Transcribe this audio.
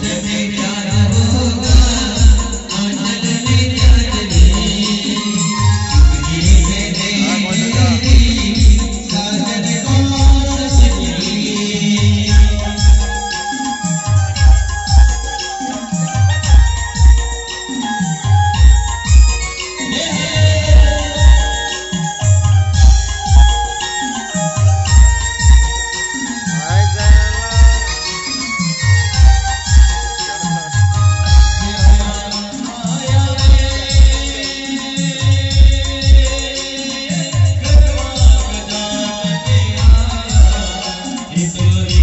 Jai Lord.